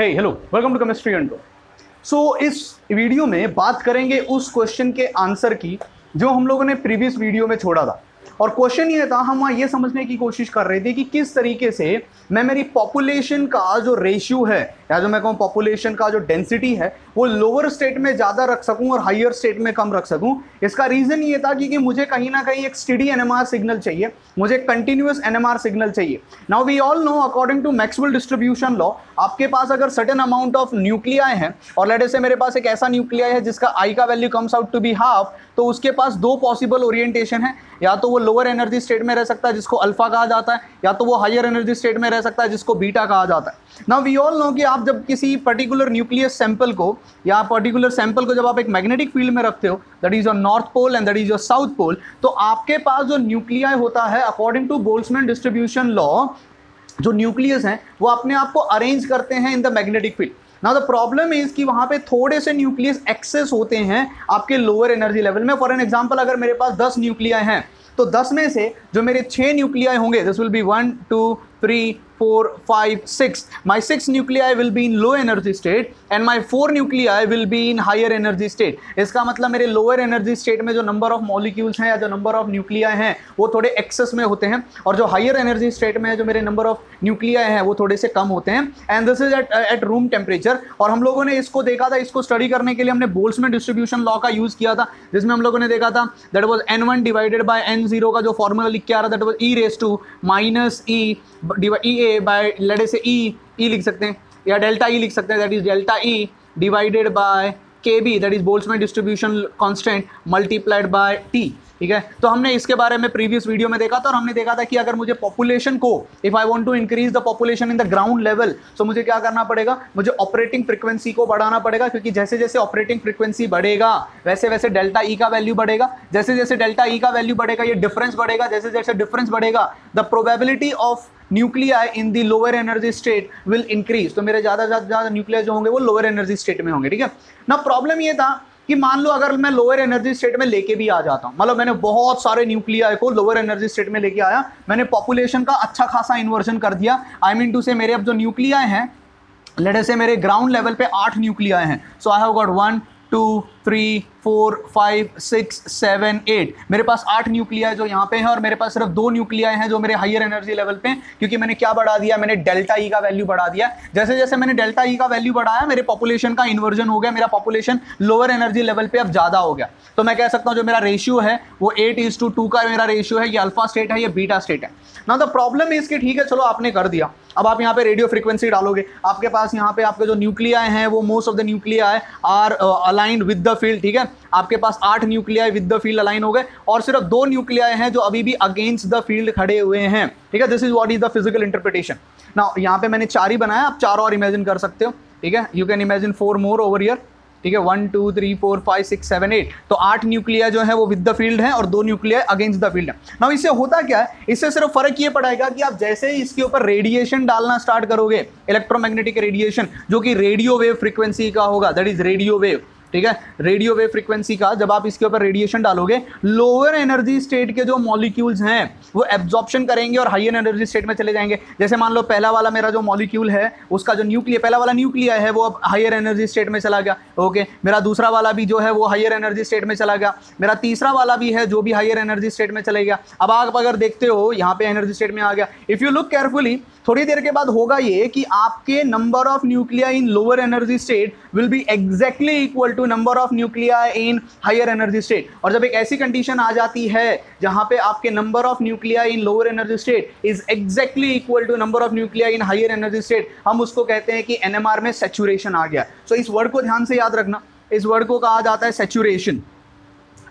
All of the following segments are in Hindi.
Hey hello welcome to chemistry and so इस वीडियो में बात करेंगे उस क्वेश्चन के आंसर की जो हम लोगों ने प्रीवियस वीडियो में छोड़ा था। और क्वेश्चन ये था, हम वहाँ ये समझने की कोशिश कर रहे थे कि किस तरीके से मैं मेरी पॉपुलेशन का जो रेशियो है या जो मैं कहूँ पॉपुलेशन का जो डेंसिटी है वो लोअर स्टेट में ज़्यादा रख सकूँ और हाइयर स्टेट में कम रख सकूँ। इसका रीज़न ये था कि, मुझे कहीं ना कहीं एक स्टडी एनएमआर सिग्नल चाहिए। मुझे एक कंटिन्यूस एनएमआर सिग्नल चाहिए। Now we all know according to Maxwell distribution law आपके पास अगर सर्टेन अमाउंट ऑफ़ न्यूक्लियाई है और लेटे से मेरे पास एक ऐसा न्यूक्लियाई है जिसका आई का value comes out to be half तो उसके पास दो पॉसिबल ओरिएंटेशन है। या तो वो लोअर एनर्जी स्टेट में रह सकता है जिसको अल्फ़ा कहा जाता है या तो वो हायर एनर्जी स्टेट में रह सकता है जिसको बीटा कहा जाता है। ना वी ऑल नो कि आप जब किसी पर्टिकुलर न्यूक्लियस सैंपल को या पर्टिकुलर सैंपल को जब आप एक मैग्नेटिक फ़ील्ड में रखते हो that is your north pole and that is your south pole तो आपके पास जो न्यूक्लिया होता है according to Boltzmann distribution law जो न्यूक्लियस हैं, वो अपने आप को अरेंज करते हैं इन द मैग्नेटिक फ़ील्ड ना द प्रॉब्लम इज़ कि वहाँ पे थोड़े से न्यूक्लियस एक्सेस होते हैं आपके लोअर एनर्जी लेवल में. फॉर एन एग्ज़ाम्पल अगर मेरे पास दस न्यूक्लिया हैं तो 10 में से जो मेरे छह न्यूक्लियाई होंगे this will be one two three four, five, six. My six nuclei will be in low energy state and my four nuclei will be in higher energy state. इसका मतलब मेरे lower energy state में जो number of molecules हैं या जो number of nuclei हैं वो थोड़े excess में होते हैं और जो higher energy state में जो मेरे number of nuclei हैं वो थोड़े से कम होते हैं and this is at at room temperature और हम लोगों ने इसको देखा था इसको स्टडी करने के लिए हमने बोल्समैन डिस्ट्रीब्यूशन लॉ का यूज़ किया था जिसमें हम लोगों ने देखा था N one divided by N zero का जो फॉर्मूला लिख के आ रहा था that was E raise to minus E E A by लड़े से ई ई लिख सकते हैं, या डेल्टा ई लिख सकते हैं that is delta E divided by k B that is Boltzmann distribution constant multiplied by T ठीक है? तो हमने इसके बारे में प्रीवियस वीडियो में देखा था और हमने देखा था कि अगर मुझे पॉपुलेशन को if I want to increase the population in the ground level तो मुझे क्या करना पड़ेगा? मुझे ऑपरेटिंग फ्रिक्वेंसी को बढ़ाना पड़ेगा, क्योंकि जैसे जैसे ऑपरेटिंग फ्रिक्वेंसी बढ़ेगा वैसे वैसे डेल्टा ई e का वैल्यू बढ़ेगा जैसे जैसे डेल्टा ई e का वैल्यू बढ़ेगा, ये डिफरेंस बढ़ेगा जैसे जैसे डिफरेंस बढ़ेगा the probability of nuclei in the lower energy state will increase तो मेरे ज़्यादा ज़्यादा ज़्यादा न्यूक्लिया जो होंगे, वो लोअर एनर्जी स्टेट में होंगे, ठीक है? ना प्रॉब्लम ये था कि मान लो अगर मैं लोअर एनर्जी स्टेट में लेके भी आ जाता हूँ मतलब मैंने बहुत सारे न्यूक्लिया को लोअर एनर्जी स्टेट में लेके आया, मैंने पॉपुलेशन का अच्छा खासा इन्वर्जन कर दिया आई मीन टू से मेरे अब जो न्यूक्लिया हैं लड़े से मेरे ग्राउंड लेवल पे आठ न्यूक्लिया हैं so I have got one two, three, four, five, six, seven, eight. मेरे पास आठ न्यूक्लिया जो यहाँ पे हैं और मेरे पास सिर्फ़ दो न्यूक्लिया हैं जो मेरे हाइयर एनर्जी लेवल पे हैं, क्योंकि मैंने क्या बढ़ा दिया? मैंने डेल्टा ई e का वैल्यू बढ़ा दिया। जैसे जैसे मैंने डेल्टा ई e का वैल्यू बढ़ाया, मेरे पॉपुलेशन का इन्वर्जन हो गया, मेरा पॉपुलेशन लोअर एनर्जी लेवल पे अब ज़्यादा हो गया। तो मैं कह सकता हूँ जो मेरा रेशियो है, वो एट इज़ टू टू का मेरा रेशियो है, ये अल्फ़ा स्टेट है, ये बीटा स्टेट है। ना द प्रॉब्लम इज़ कि ठीक है, चलो आपने कर दिया। अब आप यहाँ पे रेडियो फ्रिक्वेंसी डालोगे, आपके पास यहाँ पे आपके जो न्यूक्लिया हैं, वो most of the nuclei are aligned with the field ठीक है? आपके पास आठ nuclei with the field align हो गए, और सिर्फ़ दो न्यूक्लिया हैं जो अभी भी अगेंस्ट द फ़ील्ड खड़े हुए हैं, ठीक है? This is what is the physical interpretation ना यहाँ पे मैंने चार ही बनाया, आप चार और इमेजिन कर सकते हो, ठीक है? You can imagine four more over here ठीक है one two three four five six seven eight तो आठ न्यूक्लिया जो है, वो विद द फ़ील्ड है और दो न्यूक्लिया अगेंस्ट द फ़ील्ड है। ना इससे होता क्या है? इससे सिर्फ़ फ़र्क ये पड़ेगा कि आप जैसे ही इसके ऊपर रेडिएशन डालना स्टार्ट करोगे इलेक्ट्रोमैग्नेटिक रेडिएशन जो कि रेडियो वेव फ्रिक्वेंसी का होगा दैट इज़ रेडियो वेव ठीक है? रेडियो वेव फ्रीक्वेंसी का, जब आप इसके ऊपर रेडिएशन डालोगे लोअर एनर्जी स्टेट के जो मॉलिक्यूल्स हैं, वो एब्जॉर्प्शन करेंगे और हाइयर एनर्जी स्टेट में चले जाएँगे। जैसे मान लो, पहला वाला मेरा जो मॉलिक्यूल है, उसका जो न्यूक्लियर पहला वाला न्यूक्लियर है, वो अब हाइयर एनर्जी स्टेट में चला गया। ओके मेरा दूसरा वाला भी जो है, वो हाइयर एनर्जी स्टेट में चला गया। मेरा तीसरा वाला भी है, जो भी हाइयर एनर्जी स्टेट में चले गया। अब आप अगर देखते हो, यहाँ पे एनर्जी स्टेट में आ गया। इफ़ यू लुक केयरफुली थोड़ी देर के बाद होगा ये कि आपके number of nuclei in lower energy state will be exactly equal to number of nuclei in higher energy state और जब एक ऐसी कंडीशन आ जाती है जहाँ पे आपके number of nuclei in lower energy state is exactly equal to number of nuclei in higher energy state हम उसको कहते हैं कि एनएमआर में सेचुरेशन आ गया। सो so, इस वर्ड को ध्यान से याद रखना। इस वर्ड को कहा जाता है सेचुरेशन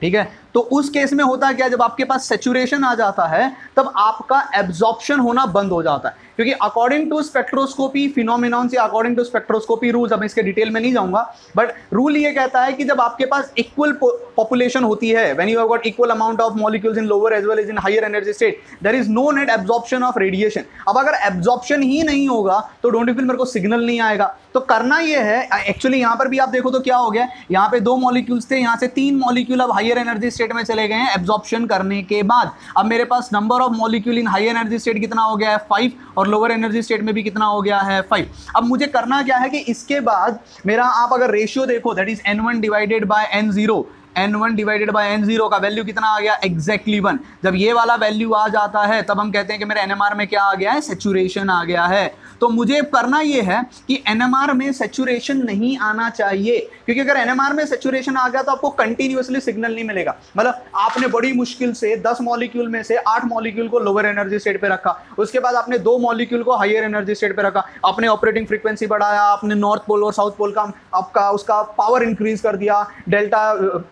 ठीक है? तो उस केस में होता क्या? जब आपके पास सेचुरेशन आ जाता है तब आपका एब्जॉर्प्शन होना बंद हो जाता है। क्योंकि अकॉर्डिंग टू स्पेक्ट्रोस्कोपी फिनोमिनॉन से अकॉर्डिंग टू स्पेक्ट्रोस्कोपी रूल्स अब इसके डिटेल में नहीं जाऊँगा बट रूल ये कहता है कि जब आपके पास इक्वल पॉपुलेशन होती है when you have got equal amount of molecules in lower as well as in higher energy state there is no net absorption of radiation अब अगर एब्जॉर्प्शन ही नहीं होगा तो डोंट फील मेरे को सिग्नल नहीं आएगा? तो करना ये है एक्चुअली यहाँ पर भी आप देखो तो क्या हो गया, यहाँ पे दो मॉलिक्यूल्स थे, यहाँ से तीन मॉलिक्यूल अब हायर एनर्जी स्टेट में चले गए हैं एब्जॉर्प्शन करने के बाद। अब मेरे पास number of molecule in high energy state कितना हो गया है? फाइव और लोअर एनर्जी स्टेट में भी कितना हो गया है? फाइव अब मुझे करना क्या है कि इसके बाद मेरा आप अगर रेशियो देखो that is N one divided by N zero N one divided by N zero का वैल्यू कितना आ गया? एग्जैक्टली वन जब ये वाला वैल्यू आ जाता है, तब हम कहते हैं कि मेरे एनएमआर में क्या आ गया है? सेचुरेशन आ गया है। तो मुझे करना ये है कि एनएमआर में सेचुरेशन नहीं आना चाहिए। क्योंकि अगर एनएमआर में सेचुरेशन आ गया तो आपको कंटिन्यूसली सिग्नल नहीं मिलेगा। मतलब आपने बड़ी मुश्किल से दस मॉलिक्यूल में से आठ मॉलिक्यूल को लोअर एनर्जी स्टेट पे रखा। उसके बाद आपने दो मॉलिक्यूल को हायर एनर्जी स्टेट पे रखा। आपने ऑपरेटिंग फ्रीक्वेंसी बढ़ाया, आपने नॉर्थ पोल और साउथ पोल का आपका उसका पावर इंक्रीज कर दिया डेल्टा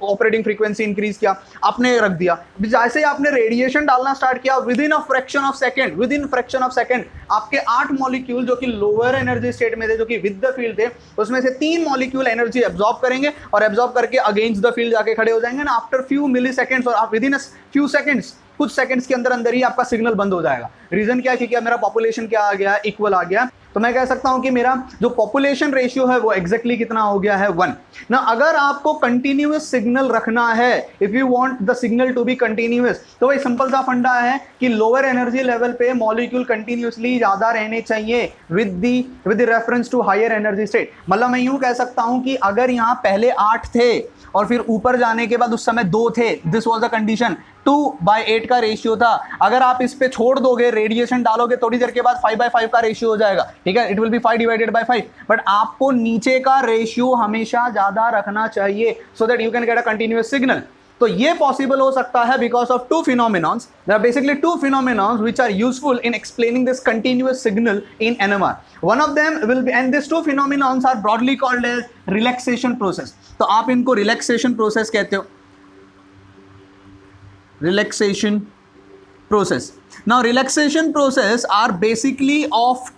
ऑपरेटिंग फ्रीक्वेंसी इंक्रीज किया, आपने रख दिया। जैसे ही आपने रेडिएशन डालना स्टार्ट किया within a fraction of second within fraction of second आपके आठ मॉलिक्यूल जो कि लोअर एनर्जी स्टेट में थे, जो कि विद द फ़ील्ड थे, उसमें से तीन मॉलिक्यूल एनर्जी एब्जॉर्ब करेंगे और एब्जॉर्ब करके अगेंस्ट द फ़ील्ड जाके खड़े हो जाएँगे ना। आफ्टर फ्यू मिली सेकेंड्स और विद इन फ्यू सेकेंड्स कुछ सेकंड्स के अंदर अंदर ही आपका सिग्नल बंद हो जाएगा। रीजन क्या है? क्योंकि मेरा पॉपुलेशन क्या आ गया? इक्वल आ गया। तो मैं कह सकता हूँ कि मेरा जो पॉपुलेशन रेशियो है वो एग्जैक्टली exactly कितना हो गया है वन ना, अगर आपको कंटिन्यूस सिग्नल रखना है if you want the signal to be continuous तो वही सिंपल सा फंडा है कि लोअर एनर्जी लेवल पे मॉलिक्यूल कंटिन्यूसली ज़्यादा रहने चाहिए with the with reference to higher energy state मतलब मैं यूँ कह सकता हूँ कि अगर यहाँ पहले आठ थे और फिर ऊपर जाने के बाद उस समय दो थे। This was the condition two by eight का रेशियो था। अगर आप इस पर छोड़ दोगे रेडिएशन डालोगे, थोड़ी देर के बाद फाइव बाई फाइव का रेशियो हो जाएगा। ठीक है? It will be five divided by five but आपको नीचे का रेशियो हमेशा ज़्यादा रखना चाहिए so that you can get a continuous signal तो ये पॉसिबल हो सकता है because of two phenomenons there are basically two phenomenons which are useful in explaining this continuous signal in NMR one of them will be and this two phenomenons are broadly called as relaxation process तो आप इनको रिलैक्सेशन प्रोसेस कहते हो? Relaxation process. Now, relaxation process are basically of,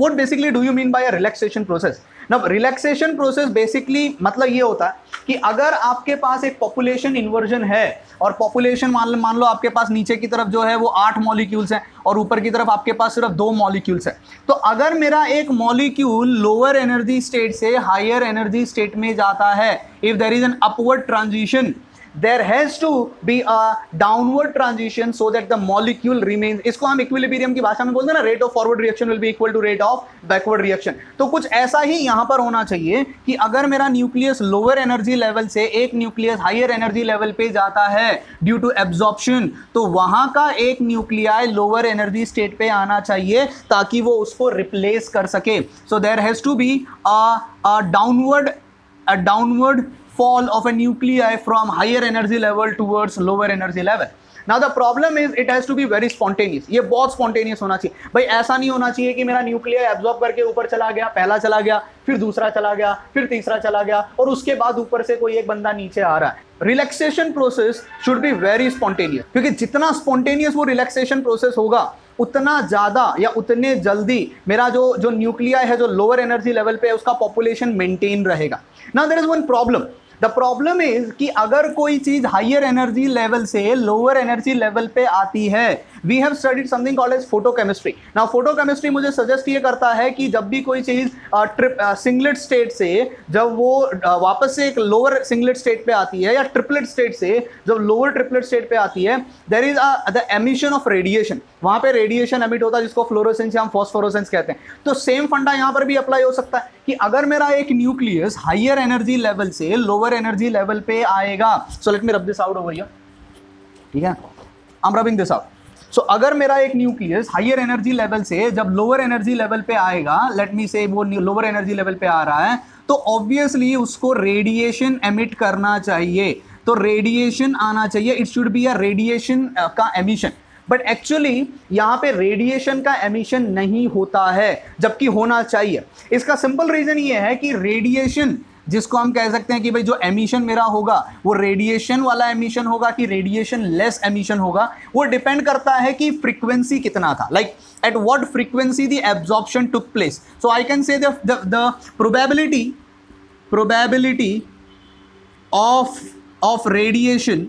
what basically do you mean by a relaxation process? Now relaxation process basically मतलब ये होता है कि अगर आपके पास एक पॉपुलेशन इन्वर्जन है और पॉपुलेशन मान मान लो आपके पास नीचे की तरफ़ जो है वो आठ मॉलिक्यूल्स हैं और ऊपर की तरफ़ आपके पास सिर्फ़ दो मॉलिक्यूल्स हैं। तो अगर मेरा एक मॉलिक्यूल लोअर एनर्जी स्टेट से हायर एनर्जी स्टेट में जाता है if there is an upward transition there has to be a downward transition so that the molecule remains. इसको हम इक्विलिब्रियम की भाषा में बोलते हैं ना rate of forward reaction will be equal to rate of backward reaction तो कुछ ऐसा ही यहाँ पर होना चाहिए कि अगर मेरा न्यूक्लियस लोअर एनर्जी लेवल से एक न्यूक्लियस हायर एनर्जी लेवल पे जाता है ड्यू टू एब्जॉर्प्शन तो वहाँ का एक न्यूक्लियाई लोअर एनर्जी स्टेट पे आना चाहिए ताकि वो उसको रिप्लेस कर सके. So there has to be a downward downward fall of a nuclei from higher energy level towards lower energy level. Now, the problem is it has to be very spontaneous. ये बहुत spontaneous होना चाहिए। भाई, ऐसा नहीं होना चाहिए कि मेरा न्यूक्लियर एब्जॉर्ब करके ऊपर चला गया, पहला चला गया, फिर दूसरा चला गया, फिर तीसरा चला गया और उसके बाद ऊपर से कोई एक बंदा नीचे आ रहा है। Relaxation process should be very spontaneous क्योंकि जितना स्पॉन्टेनियस वो रिलैक्सेशन प्रोसेस होगा, उतना ज़्यादा या उतने जल्दी मेरा जो जो न्यूक्लिया है, जो लोअर एनर्जी लेवल पे है, उसका पॉपुलेशन मेंटेन रहेगा। ना there is one problem the problem is कि अगर कोई चीज़ हाइयर एनर्जी लेवल से लोअर एनर्जी लेवल पे आती है we have studied something called as photochemistry ना फ़ोटो केमिस्ट्री मुझे सजेस्ट ये करता है कि जब भी कोई चीज़ ट्रिप सिंगलेट स्टेट से जब वो वापस से एक लोअर सिंगलेट स्टेट पे आती है या ट्रिपलेट स्टेट से जब लोअर ट्रिपलेट स्टेट पे आती है there is the emission of radiation वहाँ पे रेडिएशन एमिट होता है जिसको फ्लोरोसेंस या हम फॉस्फोरोसेंस कहते हैं. तो सेम फंडा यहाँ पर भी अप्लाई हो सकता है. कि अगर मेरा एक न्यूक्लियस हाइयर एनर्जी लेवल से लोअर एनर्जी लेवल पे आएगा so let me rub this out over ठीक है? I am rubbing this out so अगर मेरा एक न्यूक्लियस हाइयर एनर्जी लेवल से जब लोअर एनर्जी लेवल पे आएगा लेट मी से वो लोअर एनर्जी लेवल पे आ रहा है तो ऑब्वियसली उसको रेडिएशन एमिट करना चाहिए। तो रेडिएशन आना चाहिए। It should be a radiation का एमिशन बट एक्चुअली यहाँ पे रेडिएशन का एमिशन नहीं होता है, जबकि होना चाहिए। इसका सिंपल रीजन ये है कि रेडिएशन जिसको हम कह सकते हैं कि भाई जो एमिशन मेरा होगा, वो रेडिएशन वाला एमिशन होगा कि रेडिएशन लेस एमिशन होगा, वो डिपेंड करता है कि फ्रीक्वेंसी कितना था। Like at what frequency the absorption took place so I can say the probability probability of of radiation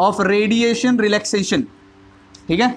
of radiation relaxation ठीक है?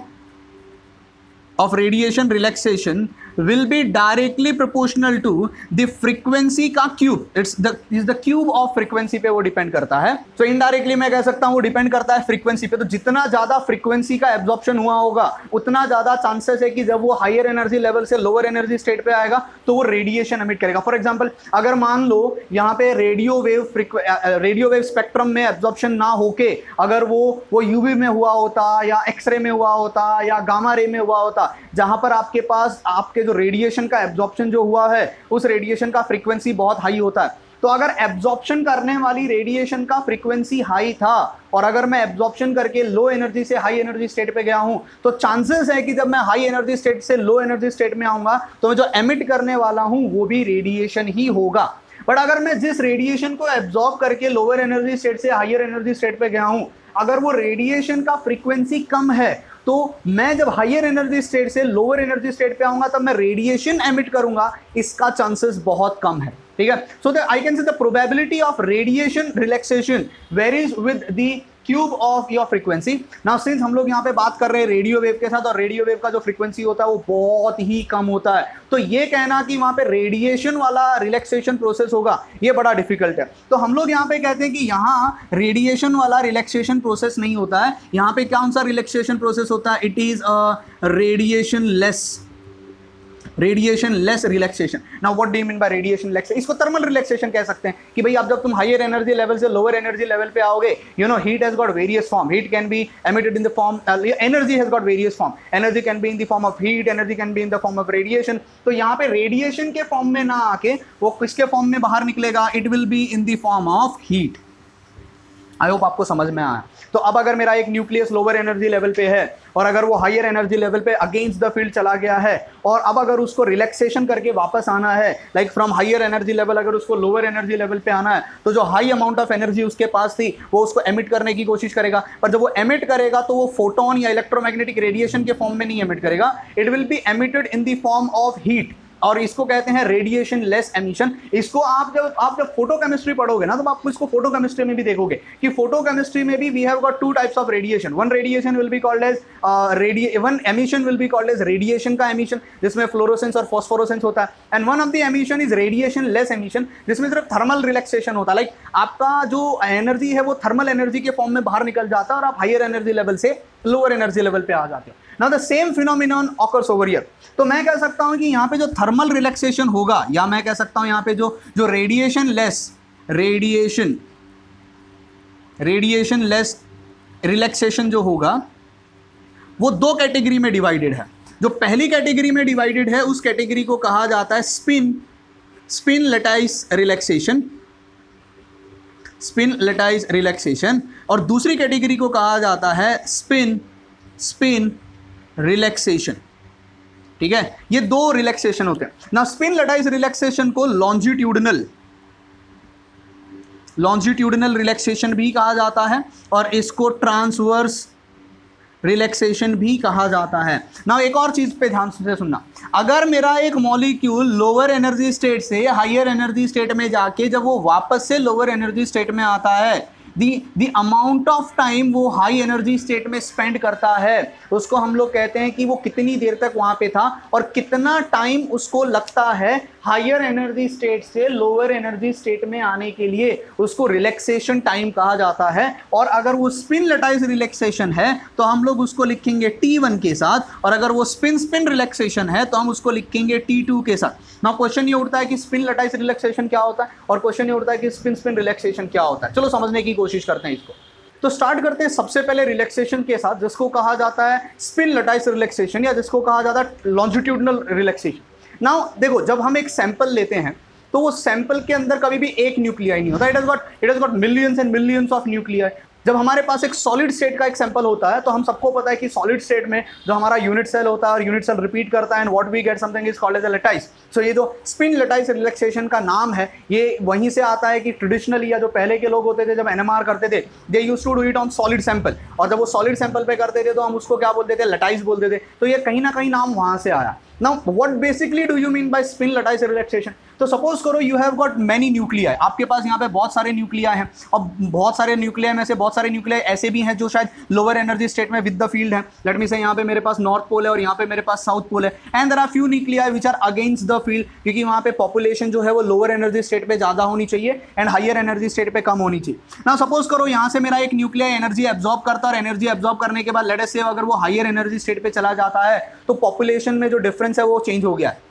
Of radiation relaxation will be directly proportional to the frequency का cube it's the is the cube of frequency पे वो डिपेंड करता है. सो so इनडायरेक्टली मैं कह सकता हूँ, वो डिपेंड करता है फ्रीक्वेंसी पे. तो जितना ज़्यादा फ्रीक्वेंसी का एब्जॉर्प्शन हुआ होगा, उतना ज़्यादा चांसेस है कि जब वो हायर एनर्जी लेवल से लोअर एनर्जी स्टेट पे आएगा तो वो रेडिएशन एमिट करेगा. फॉर एग्ज़ाम्पल अगर मान लो यहाँ पे radio wave radio wave spectrum में एब्जॉर्प्शन ना होके, अगर वो वो यूवी में हुआ होता या एक्सरे में हुआ होता या गामा रे में हुआ होता, जहाँ पर आपके पास, आपके जो रेडिएशन का एब्जॉर्प्शन जो हुआ है, उस रेडिएशन का फ्रीक्वेंसी बहुत हाई होता है। तो अगर एब्जॉर्प्शन करने वाली रेडिएशन का फ्रीक्वेंसी हाई था, और अगर मैं एब्जॉर्प्शन करके लो एनर्जी से हाई एनर्जी स्टेट पे गया हूँ तो चांसेस है कि जब मैं हाई एनर्जी स्टेट से लो एनर्जी स्टेट में आऊँगा तो मैं जो एमिट करने वाला हूँ, वो भी रेडिएशन ही होगा। बट अगर मैं जिस रेडिएशन को एब्जॉर्ब करके लोअर एनर्जी स्टेट से हाइयर एनर्जी स्टेट पे गया हूँ, अगर वो रेडिएशन का फ्रीक्वेंसी कम है तो मैं जब हाइयर एनर्जी स्टेट से लोअर एनर्जी स्टेट पे आऊँगा, तब मैं रेडिएशन एमिट करूँगा। इसका चांसेस बहुत कम है, ठीक है? So I can see the probability of radiation relaxation varies with the cube of your frequency. Now since हम लोग यहाँ पे बात कर रहे हैं रेडियो वेव के साथ, और रेडियो वेव का जो फ्रीक्वेंसी होता है, वो बहुत ही कम होता है। तो ये कहना कि वहाँ पे रेडिएशन वाला रिलैक्सेशन प्रोसेस होगा, ये बड़ा डिफ़िकल्ट है। तो हम लोग यहाँ पे कहते हैं कि यहाँ रेडिएशन वाला रिलैक्सेशन प्रोसेस नहीं होता है। यहाँ पे कौन सा रिलैक्सेशन प्रोसेस होता है? It is radiationless radiationless relaxation now what do mean by radiationless इसको थर्मल रिलैक्सेशन कह सकते हैं कि भाई आप जब तुम हायर एनर्जी लेवल से लोअर एनर्जी लेवल पे आओगे you know heat has got various form heat can be emitted in the form energy has got various form energy can be in the form of heat energy can be in the form of radiation तो यहाँ पे रेडिएशन के फॉर्म में ना आके वो किसके फॉर्म में बाहर निकलेगा? It will be in the form of heat I hope आपको समझ में आया। तो अब अगर मेरा एक न्यूक्लियस लोअर एनर्जी लेवल पे है, और अगर वो हायर एनर्जी लेवल पे अगेंस्ट द फ़ील्ड चला गया है, और अब अगर उसको रिलैक्सेशन करके वापस आना है like from higher energy level अगर उसको लोअर एनर्जी लेवल पे आना है तो जो हाई अमाउंट ऑफ़ एनर्जी उसके पास थी, वो उसको एमिट करने की कोशिश करेगा। पर जब वो एमिट करेगा तो वो फोटोन या इलेक्ट्रोमैग्नेटिक रेडिएशन के फॉर्म में नहीं एमिट करेगा। It will be emitted in the form of heat और इसको कहते हैं रेडिएशन लेस एमिशन इसको आप जब आप जब फ़ोटो केमिस्ट्री पढ़ोगे ना तो आप इसको फ़ोटो केमिस्ट्री में भी देखोगे कि फ़ोटो केमिस्ट्री में भी we have got two types of radiation one radiation will be called as रेडिए one emission will be called as radiation का एमिशन जिसमें फ्लोरोसेंस और फॉस्फोरोसेंस होता है. And one of the emission is radiationless emission जिसमें सिर्फ़ थर्मल रिलैक्सेशन होता है. लाइक आपका जो एनर्जी है, वो थर्मल एनर्जी के फॉर्म में बाहर निकल जाता है और आप हाइयर एनर्जी लेवल से लोअर एनर्जी लेवल पे आ जाते हैं. Now the same phenomenon occurs over here तो मैं कह सकता हूँ कि यहाँ पे जो थर्मल रिलैक्सेशन होगा, या मैं कह सकता हूँ यहाँ पे जो जो radiation less radiation radiation less relaxation जो होगा, वो दो कैटेगरी में डिवाइडेड है। जो पहली कैटेगरी में डिवाइडेड है, उस कैटेगरी को कहा जाता है spin spin lattice relaxation spin lattice relaxation और दूसरी कैटेगरी को कहा जाता है स्पिन स्पिन रिलैक्सेशन। ठीक है? ये दो रिलैक्सेशन होते हैं। ना स्पिन लटाइज रिलैक्सेशन को लॉन्जिट्यूडनल लॉन्जिट्यूडनल रिलैक्सेशन भी कहा जाता है और इसको ट्रांसवर्स रिलैक्सेशन भी कहा जाता है। ना एक और चीज़ पे ध्यान से सुनना। अगर मेरा एक मॉलिक्यूल लोअर एनर्जी स्टेट से हायर एनर्जी स्टेट में जाके जब वो वापस से लोअर एनर्जी स्टेट में आता है the the amount of time वो हाई एनर्जी स्टेट में स्पेंड करता है, उसको हम लोग कहते हैं कि वो कितनी देर तक वहाँ पे था और कितना टाइम उसको लगता है हायर एनर्जी स्टेट से लोअर एनर्जी स्टेट में आने के लिए उसको रिलैक्सेशन टाइम कहा जाता है। और अगर वो स्पिन लटाइज रिलैक्सेशन है तो हम लोग उसको लिखेंगे टी वन के साथ। और अगर वो स्पिन स्पिन रिलैक्सेशन है तो हम उसको लिखेंगे टी टू के साथ। ना क्वेश्चन ये उठता है कि स्पिन लटाइज रिलैक्सेशन क्या होता है? और क्वेश्चन ये उठता है कि स्पिन स्पिन रिलैक्सेशन क्या होता है? चलो समझने की कोशिश करते हैं इसको। तो स्टार्ट करते हैं सबसे पहले रिलैक्सेशन के साथ, जिसको कहा जाता है स्पिन लटाइस रिलैक्सेशन, या जिसको कहा जाता है लॉन्जिट्यूडनल रिलैक्सेशन। नाउ देखो, जब हम एक सैंपल लेते हैं तो वो सैंपल के अंदर कभी भी एक न्यूक्लियाई नहीं होता। It is got it is got millions and millions of nuclei जब हमारे पास एक सॉलिड स्टेट का एक सैंपल होता है तो हम सबको पता है कि सॉलिड स्टेट में जो हमारा यूनिट सेल होता है और यूनिट सेल रिपीट करता है and what we get something is called as a lattice so ये जो स्पिन लेटाइस रिलैक्सेशन का नाम है, ये वहीं से आता है कि ट्रेडिशनली या जो पहले के लोग होते थे, जब एनएमआर करते थे they use to do it on solid sample और जब वो सॉलिड सैंपल पे करते थे तो हम उसको क्या बोलते थे? लटाइस बोलते थे. तो ये कहीं ना कहीं नाम वहाँ से आया. Now what basically do you mean by spin lattice relaxation तो सपोज़ करो you have got many nuclei आपके पास यहाँ पे बहुत सारे न्यूक्लिया हैं। और बहुत सारे न्यूक्लिया में से बहुत सारे न्यूक्लिया ऐसे भी हैं जो शायद लोअर एनर्जी स्टेट में विद द फ़ील्ड है। लेट मी से यहाँ पे मेरे पास नॉर्थ पोल है और यहाँ पे मेरे पास साउथ पोल है। And there are few nuclei which are against the field क्योंकि वहाँ पे पॉपुलेशन जो है वो लोअर एनर्जी स्टेट पे ज़्यादा होनी चाहिए एंड हायर एनर्जी स्टेट पे कम होनी चाहिए। ना सपोज़ करो यहाँ से मेरा एक न्यूक्लिया एनर्जी एब्जॉर्ब करता है और एनर्जी एब्जॉर्ब करने के बाद लेट से अगर वो हायर एनर्जी स्टेट पे चला जाता है तो पॉपुलेशन में जो डिफरेंस है वो चेंज हो गया है।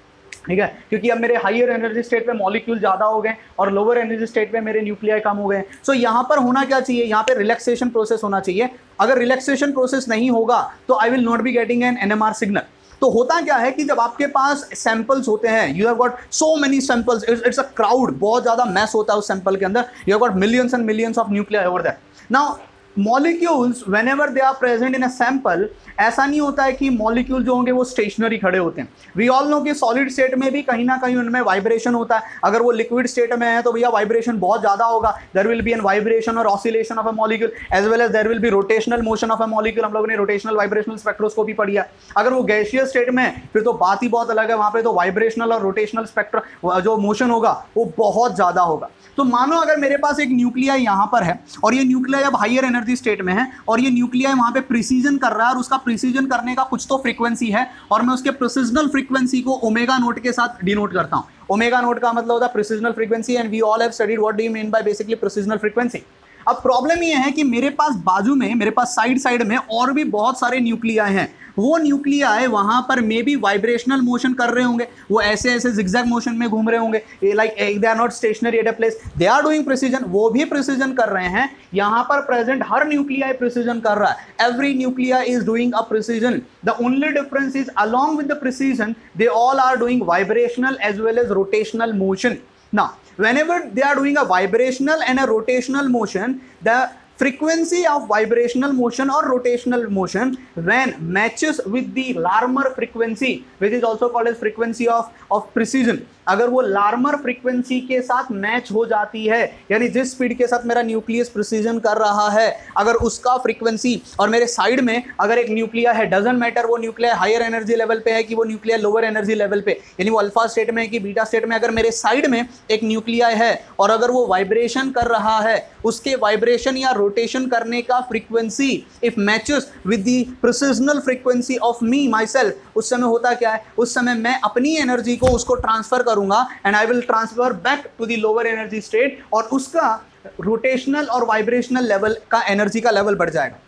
ठीक है? क्योंकि अब मेरे हाइयर एनर्जी स्टेट में मॉलिक्यूल ज़्यादा हो गए और लोअर एनर्जी स्टेट में मेरे न्यूक्लियाई कम हो गए। सो so, यहाँ पर होना क्या चाहिए? यहाँ पे रिलैक्सेशन प्रोसेस होना चाहिए। अगर रिलैक्सेशन प्रोसेस नहीं होगा तो I will not be getting an NMR signal तो होता क्या है कि जब आपके पास सैंपल्स होते हैं you have got so many samples it's a crowd बहुत ज़्यादा मैस होता है उस सैंपल के अंदर। You have got millions and millions of nuclear over that now molecules whenever they are present in a sample ऐसा नहीं होता है कि मॉलिक्यूल जो होंगे वो स्टेशनरी खड़े होते हैं। वी ऑल नो कि सॉलिड स्टेट में भी कहीं ना कहीं उनमें वाइब्रेशन होता है। अगर वो लिक्विड स्टेट में है तो भैया वाइब्रेशन बहुत ज़्यादा होगा। There will be an vibration और oscillation of a molecule as well as there will be rotational motion of a molecule हम लोगों ने रोटेशनल वाइब्रेशनल स्पेक्ट्रोस्कोपी पढ़ी है। अगर वो गैशियस स्टेट में है, फिर तो बात ही बहुत अलग है। वहाँ पे तो वाइब्रेशनल और रोटेशनल स्पेक्ट्र जो मोशन होगा, वो बहुत ज़्यादा होगा। तो मानो अगर मेरे पास एक न्यूक्लिया यहाँ पर है, और ये न्यूक्लिया अब हाइयर एनर्जी स्टेट में है, और ये न्यूक्लिया वहाँ पे प्रिसीजन कर रहा है और उसका प्रिसीजन करने का कुछ तो फ्रीक्वेंसी है और मैं उसके प्रोसिजनल फ्रीक्वेंसी को ओमेगा नोट के साथ डिनोट करता हूँ। ओमेगा नोट का मतलब होता है precessional frequency and we all have studied what do you mean by basically precessional frequency अब प्रॉब्लम ये है कि मेरे पास बाजू में, मेरे पास साइड साइड में और भी बहुत सारे न्यूक्लिया हैं। वो न्यूक्लिया वहाँ पर मे बी वाइब्रेशनल मोशन कर रहे होंगे। वो ऐसे ऐसे जिग्जैग मोशन में घूम रहे होंगे। Like they are not stationary at a place they are doing precession वो भी प्रिसीजन कर रहे हैं। यहाँ पर प्रेजेंट हर न्यूक्लिया प्रिसीजन कर रहा है। Every nuclei is doing a precession the only difference is along with the precession they all are doing vibrational as well as rotational motion now whenever they are doing a vibrational and a rotational motion the frequency of vibrational motion or rotational motion when matches with the Larmor frequency which is also called as frequency of of precision अगर वो लार्मर फ्रीक्वेंसी के साथ मैच हो जाती है, यानी जिस स्पीड के साथ मेरा न्यूक्लियस प्रिसीजन कर रहा है, अगर उसका फ्रीक्वेंसी और मेरे साइड में अगर एक न्यूक्लिया है डजेंट मैटर वो न्यूक्लिया हायर एनर्जी लेवल पे है कि वो न्यूक्लिया लोअर एनर्जी लेवल पे, यानी वो अल्फ़ा स्टेट में है कि बीटा स्टेट में अगर मेरे साइड में एक न्यूक्लिया है और अगर वो वाइब्रेशन कर रहा है, उसके वाइब्रेशन या रोटेशन करने का frequency if matches with the precessional frequency of me my self उस समय होता क्या है? उस समय मैं अपनी एनर्जी को उसको ट्रांसफ़र करूँगा and I will transfer back to the lower energy state और उसका रोटेशनल और वाइब्रेशनल लेवल का एनर्जी का लेवल बढ़ जाएगा।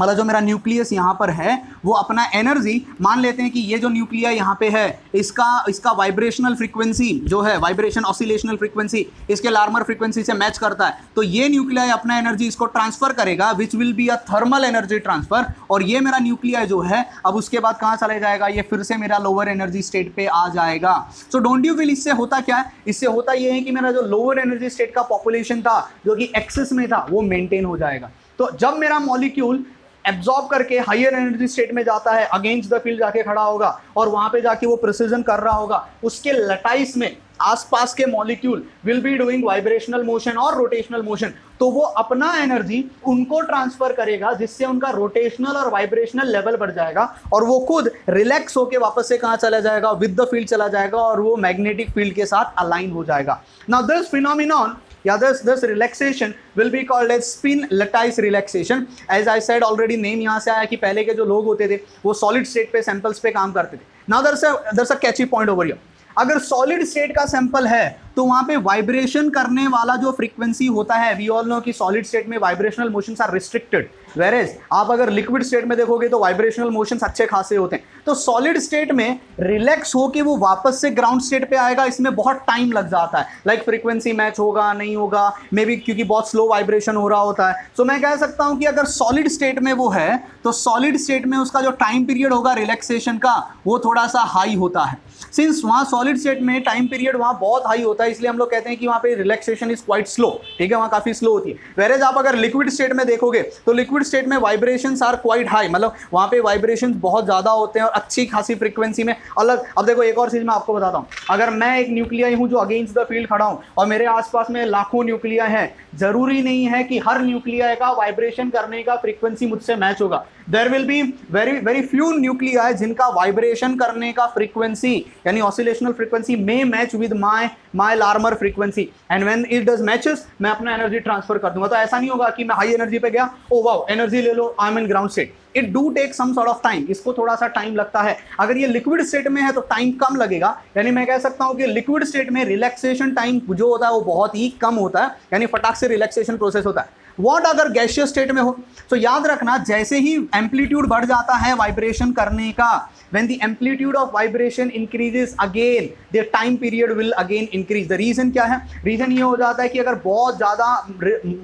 मतलब जो मेरा न्यूक्लियस यहाँ पर है, वो अपना एनर्जी मान लेते हैं कि ये जो न्यूक्लिया यहाँ पे है, इसका इसका वाइब्रेशनल फ्रीक्वेंसी जो है वाइब्रेशन ऑसिलेशनल फ्रीक्वेंसी इसके लार्मर फ्रीक्वेंसी से मैच करता है तो ये न्यूक्लिया अपना एनर्जी इसको ट्रांसफ़र करेगा which will be a thermal energy transfer और ये मेरा न्यूक्लिया जो है, अब उसके बाद कहाँ चले जाएगा, ये फिर से मेरा लोअर एनर्जी स्टेट पर आ जाएगा। सो डोंट यू फील इससे होता क्या है? इससे होता ये है कि मेरा जो लोअर एनर्जी स्टेट का पॉपुलेशन था, जो कि एक्सेस में था, वो मेनटेन हो जाएगा। तो जब मेरा मॉलिक्यूल एब्जॉर्ब करके हाइयर एनर्जी स्टेट में जाता है अगेंस्ट द फ़ील्ड जाके खड़ा होगा और वहाँ पे जाके वो प्रिसीजन कर रहा होगा। उसके लटाइस में आसपास के molecule will be doing vibrational motion और रोटेशनल मोशन तो वो अपना एनर्जी उनको ट्रांसफ़र करेगा, जिससे उनका रोटेशनल और वाइब्रेशनल लेवल बढ़ जाएगा और वो खुद रिलैक्स होकर वापस से कहा चला जाएगा? विद द फ़ील्ड चला जाएगा और वो मैग्नेटिक फ़ील्ड के साथ अलाइन हो जाएगा। Now this phenomenon yeah this this relaxation will be called as spin lattice relaxation as i said already name yahan se aaya ki pehle ke jo log hote the wo solid state pe samples pe kaam karte the now there's a there's a catchy point over here अगर सॉलिड स्टेट का सैंपल है तो वहाँ पे वाइब्रेशन करने वाला जो फ्रीक्वेंसी होता है वी ऑल नो कि सॉलिड स्टेट में vibrational motions are restricted whereas आप अगर लिक्विड स्टेट में देखोगे तो वाइब्रेशनल मोशंस अच्छे खासे होते हैं। तो सॉलिड स्टेट में रिलैक्स होके वो वापस से ग्राउंड स्टेट पे आएगा, इसमें बहुत टाइम लग जाता है। लाइक like फ्रीक्वेंसी मैच होगा, नहीं होगा मे बी क्योंकि बहुत स्लो वाइब्रेशन हो रहा होता है। सो so मैं कह सकता हूँ कि अगर सॉलिड स्टेट में वो है तो सॉलिड स्टेट में उसका जो टाइम पीरियड होगा रिलैक्सेशन का, वो थोड़ा सा हाई होता है। सिंस वहाँ सॉलिड स्टेट में टाइम पीरियड वहाँ बहुत हाई होता है, इसलिए हम लोग कहते हैं कि वहाँ पे रिलैक्सेशन इज़ क्वाइट स्लो ठीक है? वहाँ काफ़ी स्लो होती है। वेरेज आप अगर लिक्विड स्टेट में देखोगे तो लिक्विड स्टेट में वाइब्रेशन आर क्वाइट हाई मतलब वहाँ पे वाइब्रेशन बहुत ज़्यादा होते हैं और अच्छी खासी फ्रिक्वेंसी में अलग। अब देखो, एक और चीज़ मैं आपको बताता हूँ। अगर मैं एक न्यूक्लिया हूँ जो अगेंस्ट द फ़ील्ड खड़ा हूँ और मेरे आसपास में लाखों न्यूक्लिया हैं, ज़रूरी नहीं है कि हर न्यूक्लिया का वाइब्रेशन करने का फ्रिक्वेंसी मुझसे मैच होगा। There will be very very few nuclei जिनका वाइब्रेशन करने का फ्रीक्वेंसी यानी oscillational frequency may match with my my Larmor frequency and when it does matches मैं अपना एनर्जी ट्रांसफ़र कर दूँगा। तो ऐसा नहीं होगा कि मैं हाई एनर्जी पे गया ओ वाओ एनर्जी ले लो I am in ground state it do take some sort of time इसको थोड़ा सा टाइम लगता है। अगर ये लिक्विड स्टेट में है तो टाइम कम लगेगा। यानी मैं कह सकता हूँ कि लिक्विड स्टेट में रिलैक्सेशन टाइम जो होता है, वो बहुत ही कम होता है। यानी फटाक से रिलैक्सेशन प्रोसेस होता है। वॉट अगर गैशियस स्टेट में हो? तो याद रखना, जैसे ही एम्पलीट्यूड बढ़ जाता है वाइब्रेशन करने का when the amplitude of vibration increases again the time period will again increase. The reason क्या है? Reason ये हो जाता है कि अगर बहुत ज़्यादा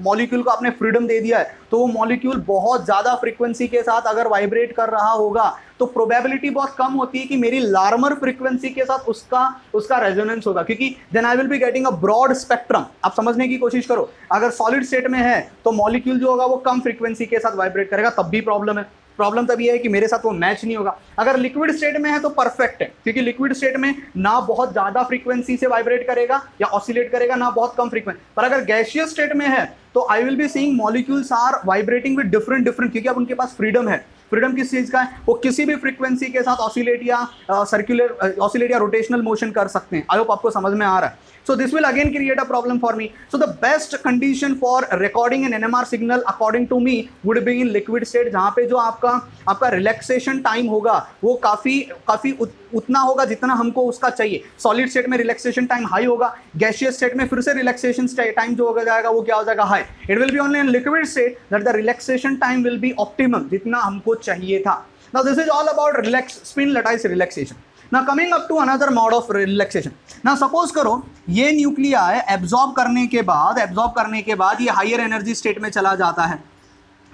मॉलिक्यूल को आपने फ्रीडम दे दिया है तो वो मॉलिक्यूल बहुत ज़्यादा फ्रीक्वेंसी के साथ अगर वाइब्रेट कर रहा होगा तो प्रोबेबिलिटी बहुत कम होती है कि मेरी लार्मर फ्रीक्वेंसी के साथ उसका उसका रेजोनेंस होगा। क्योंकि then I will be getting a broad spectrum आप समझने की कोशिश करो, अगर सॉलिड स्टेट में है तो मॉलिक्यूल जो होगा वो कम फ्रीक्वेंसी के साथ वाइब्रेट करेगा, तब भी प्रॉब्लम है। प्रॉब्लम तब ये है कि मेरे साथ वो मैच नहीं होगा। अगर लिक्विड स्टेट में है तो परफेक्ट है, क्योंकि लिक्विड स्टेट में ना बहुत ज़्यादा फ्रीक्वेंसी से वाइब्रेट करेगा या ऑसिलेट करेगा, ना बहुत कम फ्रीक्वेंसी पर अगर गैशियस स्टेट में है तो I will be seeing molecules are vibrating with different different क्योंकि अब उनके पास फ्रीडम है। फ्रीडम किस चीज़ का है? वो किसी भी फ्रीक्वेंसी के साथ ऑसिलेट या सर्कुलर ऑसिलेट या रोटेशनल मोशन कर सकते हैं। आई होप आपको समझ में आ रहा है। So this will again create a problem for me. So the best condition for recording an NMR signal according to me would be in liquid state पे जो आपका आपका रिलैक्सेशन टाइम होगा वो काफ़ी काफ़ी उत, उतना होगा जितना हमको उसका चाहिए सॉलिड स्टेट में रिलैक्सेशन टाइम हाई होगा गैशियस स्टेट में फिर से रिलैक्सेशन टाइम जो होगा जाएगा वो क्या हो जाएगा high it will be only in liquid state that the relaxation time will be optimum जितना हमको चाहिए था Now this is all about relax spin lattice relaxation. Now coming up to another mode of relaxation ना सपोज़ करो, ये न्यूक्लिया एब्जॉर्ब करने के बाद एब्जॉर्ब करने के बाद ये हायर एनर्जी स्टेट में चला जाता है।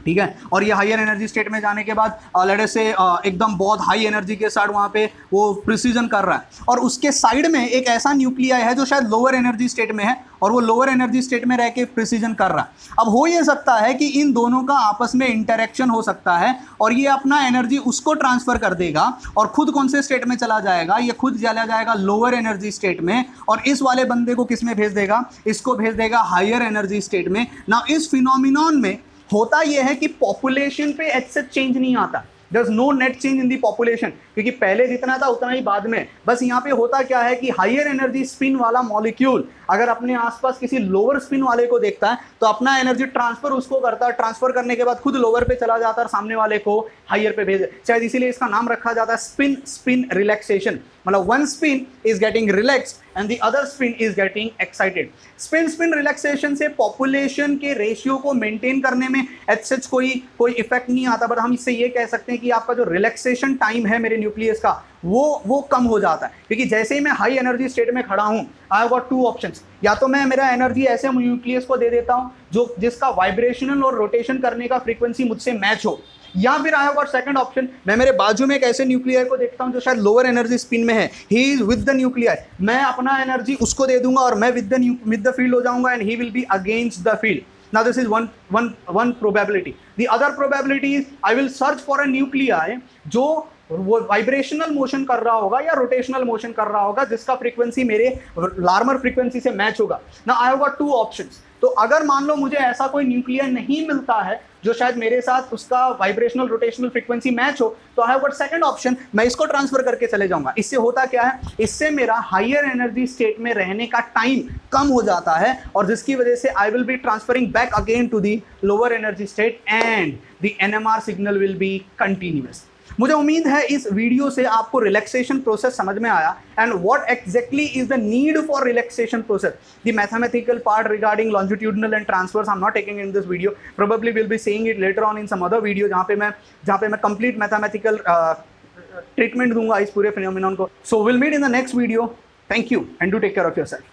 ठीक है? और ये हायर एनर्जी स्टेट में जाने के बाद लड़े से एकदम बहुत हाई एनर्जी के साथ वहाँ पे वो प्रिसीजन कर रहा है। और उसके साइड में एक ऐसा न्यूक्लिया है जो शायद लोअर एनर्जी स्टेट में है, और वो लोअर एनर्जी स्टेट में रह के प्रिसीजन कर रहा है। अब हो ये सकता है कि इन दोनों का आपस में इंटरेक्शन हो सकता है, और ये अपना एनर्जी उसको ट्रांसफ़र कर देगा, और खुद कौन से स्टेट में चला जाएगा? ये खुद चला जाएगा लोअर एनर्जी स्टेट में, और इस वाले बंदे को किसमें भेज देगा? इसको भेज देगा हायर एनर्जी स्टेट में। ना इस फिनोमिनॉन में होता यह है कि पॉपुलेशन पे एच चेंज नहीं आता। There no net change in the population क्योंकि पहले जितना था, उतना ही बाद में। बस यहाँ पे होता क्या है कि हाइयर एनर्जी स्पिन वाला मॉलिक्यूल अगर अपने आसपास किसी लोअर स्पिन वाले को देखता है तो अपना एनर्जी ट्रांसफ़र उसको करता है। ट्रांसफ़र करने के बाद खुद लोअर पे चला जाता है और सामने वाले को हाइयर पे भेज शायद इसीलिए इसका नाम रखा जाता है स्पिन स्पिन रिलैक्सेशन मतलब one spin is getting relax and the other spin is getting excited spin spin relaxation से पॉपुलेशन के रेशियो को मेंटेन करने में एच सच कोई कोई इफ़ेक्ट नहीं आता बट हम इससे ये कह सकते हैं कि आपका जो रिलैक्सेशन टाइम है मेरे न्यूक्लियस का, वो वो कम हो जाता है। क्योंकि जैसे ही मैं हाई एनर्जी स्टेट में खड़ा हूँ आई गॉट टू ऑप्शन या तो मैं, मेरा एनर्जी ऐसे न्यूक्लियस को दे देता हूँ, जो, जिसका वाइब्रेशनल और रोटेशन करने का फ्रीक्वेंसी मुझसे मैच हो। या फिर आई गॉट सेकंड ऑप्शन मैं मेरे बाजू में एक ऐसे न्यूक्लियर को देखता हूँ जो शायद लोअर एनर्जी स्पिन में है. He is with the nuclear मैं अपना एनर्जी उसको दे दूँगा और मैं with the with the field हो जाऊँगा and he will be against the field now this is one one one probability. The other probability is i will search for a nuclei जो वो वाइब्रेशनल मोशन कर रहा होगा या रोटेशनल मोशन कर रहा होगा, जिसका फ्रीक्वेंसी मेरे लार्मर फ्रीक्वेंसी से मैच होगा. Now I have got two options तो अगर मान लो मुझे ऐसा कोई न्यूक्लियर नहीं मिलता है जो शायद मेरे साथ उसका वाइब्रेशनल रोटेशनल फ्रिक्वेंसी मैच हो तो आई हैव सेकंड ऑप्शन मैं इसको ट्रांसफ़र करके चले जाऊँगा। इससे होता क्या है? इससे मेरा हायर एनर्जी स्टेट में रहने का टाइम कम हो जाता है और जिसकी वजह से I will be transferring back again to the lower energy state and the NMR signal will be continuous मुझे उम्मीद है इस वीडियो से आपको रिलैक्सेशन प्रोसेस समझ में आया। And what exactly is the need for relaxation process the mathematical part regarding longitudinal and transfers I am not taking in this video probably will be saying it later on in some other video जहाँ पे मैं जहाँ पे मैं कंप्लीट मैथमेटिकल ट्रीटमेंट दूँगा इस पूरे फिनोमिनन को। So will meet in the next video thank you and do take care of your self